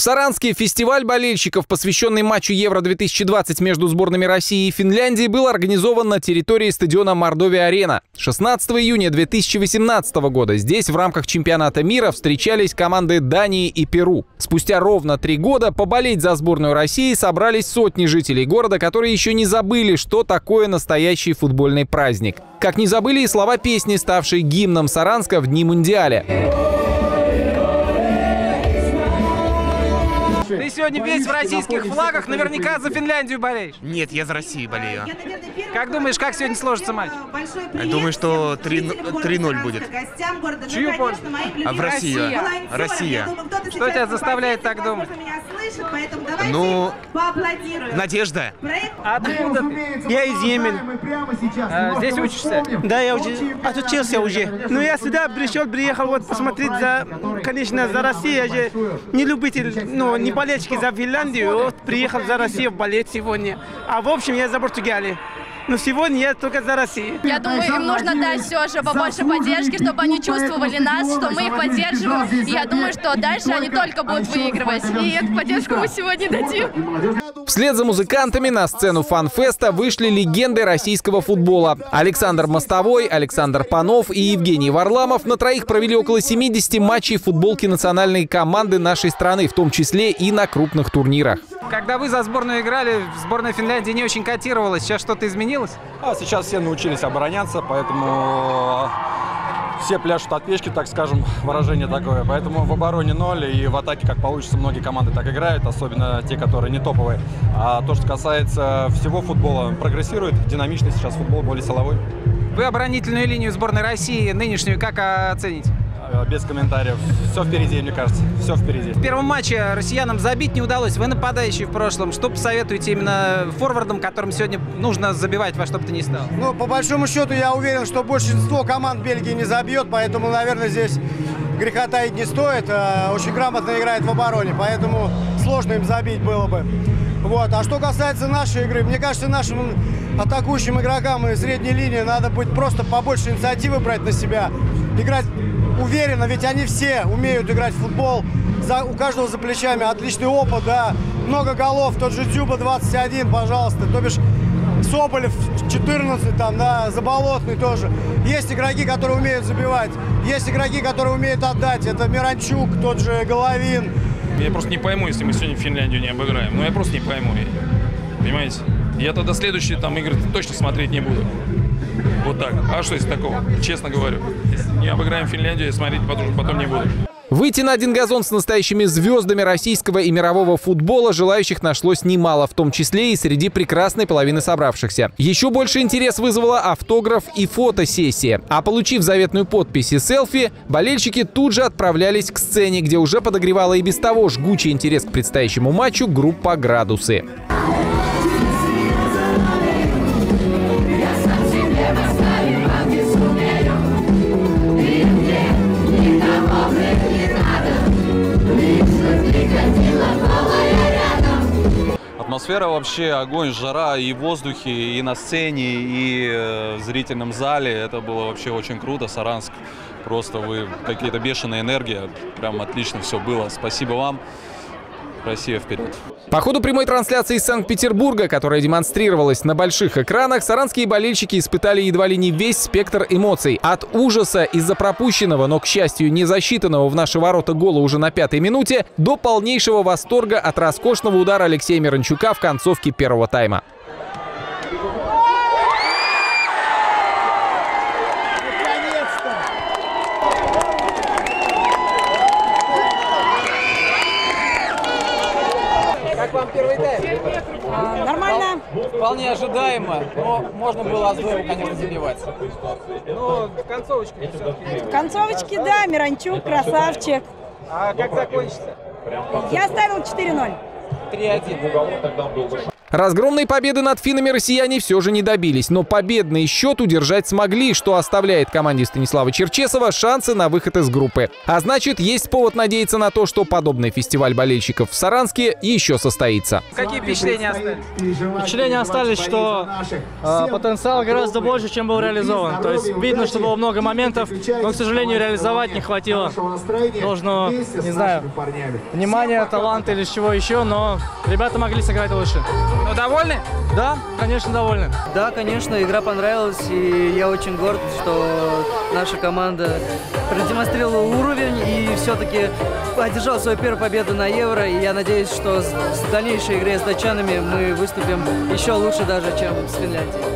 В Саранске фестиваль болельщиков, посвященный матчу Евро-2020 между сборными России и Финляндии, был организован на территории стадиона Мордовия-Арена. 16 июня 2018 года здесь в рамках чемпионата мира встречались команды Дании и Перу. Спустя ровно три года поболеть за сборную России собрались сотни жителей города, которые еще не забыли, что такое настоящий футбольный праздник. Как не забыли и слова песни, ставшей гимном Саранска в Дни Мундиаля. Ты сегодня весь в российских флагах, наверняка за Финляндию болеешь. Нет, я за Россию болею. Как думаешь, как сегодня сложится матч? Думаю, что 3-0 будет. Чью пользу? А в Россию. Россия. Что тебя заставляет так думать? Ну, надежда. Откуда ты? Я из Йемена. А, здесь учишься? Да, я уже отучился уже. Ну, я сюда пришел, приехал вот посмотреть за, конечно, за Россию. Я же не любитель, ну, не болельщик за Финляндию. Вот приехал за Россию болеть сегодня. А в общем, я за Португалию. Но сегодня я только за Россию. Я думаю, им нужно дать все же побольше поддержки, чтобы они чувствовали нас, что мы их поддерживаем. И я думаю, что дальше они только будут выигрывать. И эту поддержку мы сегодня дадим. Вслед за музыкантами на сцену фан-феста вышли легенды российского футбола. Александр Мостовой, Александр Панов и Евгений Варламов на троих провели около 70 матчей в футболке национальной команды нашей страны, в том числе и на крупных турнирах. Когда вы за сборную играли, сборная Финляндии не очень котировалась. Сейчас что-то изменилось? А сейчас все научились обороняться, поэтому все пляшут от печки, так скажем, выражение такое. Поэтому в обороне ноль и в атаке, как получится, многие команды так играют, особенно те, которые не топовые. А то, что касается всего футбола, прогрессирует, динамичный сейчас футбол, более силовой. Вы оборонительную линию сборной России нынешнюю как оцените? Э, без комментариев. Все впереди, мне кажется. Все впереди. В первом матче россиянам забить не удалось. Вы нападающий в прошлом. Что посоветуете именно форвардам, которым сегодня нужно забивать во что бы то ни стало? Ну, по большому счету, я уверен, что большинство команд Бельгии не забьет, поэтому, наверное, здесь греха таить не стоит. Э, очень грамотно играет в обороне, поэтому сложно им забить было бы. Вот. А что касается нашей игры, мне кажется, нашим атакующим игрокам и средней линии надо быть просто побольше инициативы брать на себя, играть уверенно, ведь они все умеют играть в футбол. За, у каждого за плечами отличный опыт, да. Много голов, тот же Дзюба 21, пожалуйста. То бишь Соболев 14, там, да, Заболотный тоже. Есть игроки, которые умеют забивать. Есть игроки, которые умеют отдать. Это Миранчук, тот же Головин. Я просто не пойму, если мы сегодня Финляндию не обыграем. Ну, я просто не пойму. Понимаете? Я тогда следующие там игры точно смотреть не буду. Вот так. А что из такого? Честно говорю. Не обыграем Финляндию, смотреть потом, потом не буду. Выйти на один газон с настоящими звездами российского и мирового футбола желающих нашлось немало, в том числе и среди прекрасной половины собравшихся. Еще больше интерес вызвала автограф и фотосессия. А получив заветную подпись и селфи, болельщики тут же отправлялись к сцене, где уже подогревала и без того жгучий интерес к предстоящему матчу группа «Градусы». Атмосфера вообще огонь, жара и в воздухе, и на сцене, и э, в зрительном зале. Это было вообще очень круто. Саранск, просто вы какие-то бешеная энергия. Прям отлично все было. Спасибо вам. Россия вперед. По ходу прямой трансляции из Санкт-Петербурга, которая демонстрировалась на больших экранах, саранские болельщики испытали едва ли не весь спектр эмоций. От ужаса из-за пропущенного, но, к счастью, не засчитанного в наши ворота гола уже на пятой минуте, до полнейшего восторга от роскошного удара Алексея Миранчука в концовке первого тайма. Как вам первый тайм? А, нормально. Вполне ожидаемо, но можно было здорово, конечно, забивать. Ну, в концовочке все-таки. В концовочке, да, Миранчук, красавчик. А как закончится? Я ставил 4-0. 3-1. Разгромной победы над финнами россияне все же не добились, но победный счет удержать смогли, что оставляет команде Станислава Черчесова шансы на выход из группы. А значит, есть повод надеяться на то, что подобный фестиваль болельщиков в Саранске еще состоится. Какие впечатления остались? Впечатления остались, что э, потенциал гораздо больше, чем был реализован. То есть видно, что было много моментов, но, к сожалению, реализовать не хватило должного, не знаю, внимания, таланта или чего еще, но ребята могли сыграть лучше. Ну, довольны? Да, конечно, довольны. Да, конечно, игра понравилась, и я очень горд, что наша команда продемонстрировала уровень и все-таки одержала свою первую победу на Евро, и я надеюсь, что в дальнейшей игре с датчанами мы выступим еще лучше даже, чем с Финляндией.